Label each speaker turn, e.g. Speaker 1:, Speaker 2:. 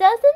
Speaker 1: Doesn't